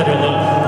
Center Look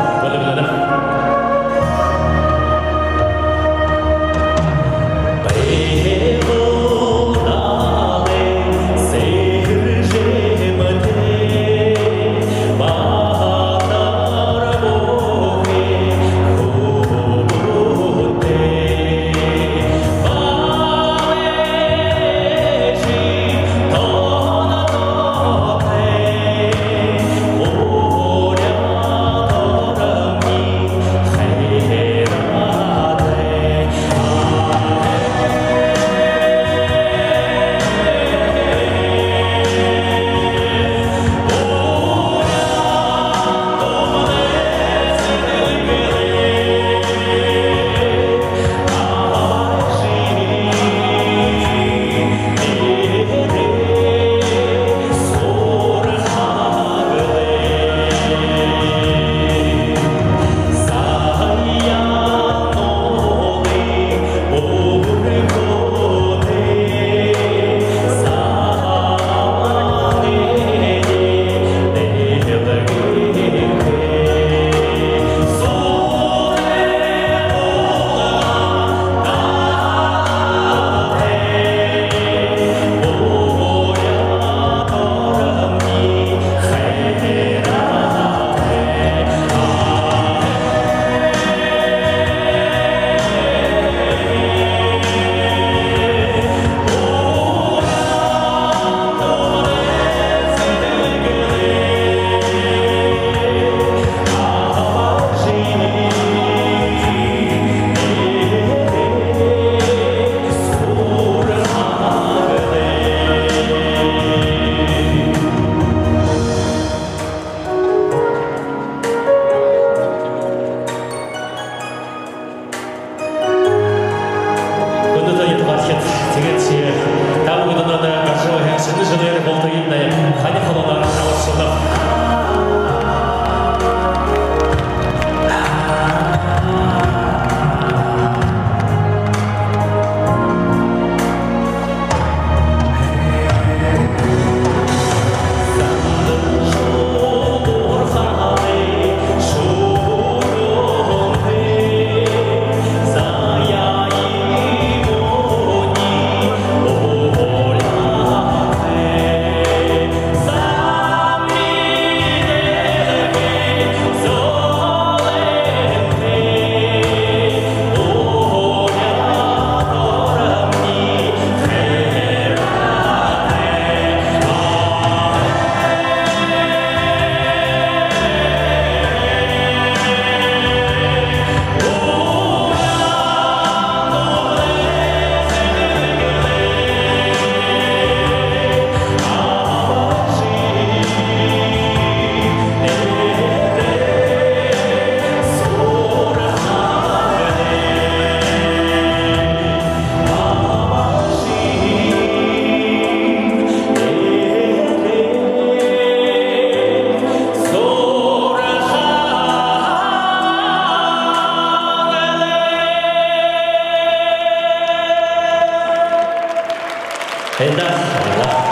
很大，好了。